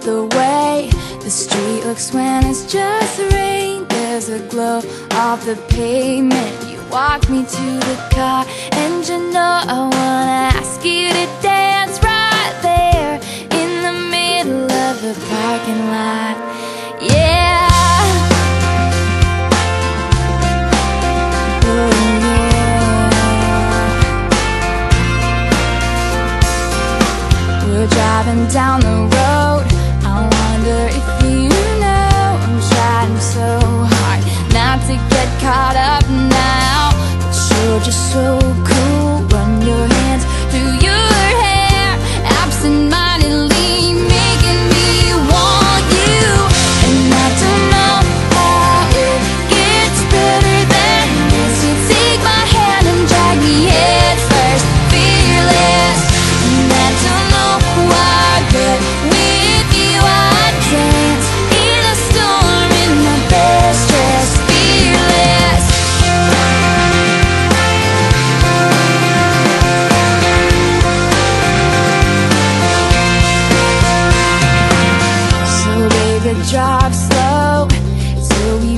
the way the street looks when it's just rain. There's a glow off the pavement. You walk me to the car, and you know I wanna ask you to dance right there in the middle of the parking lot. Yeah. Oh. We're driving down the slow. Till you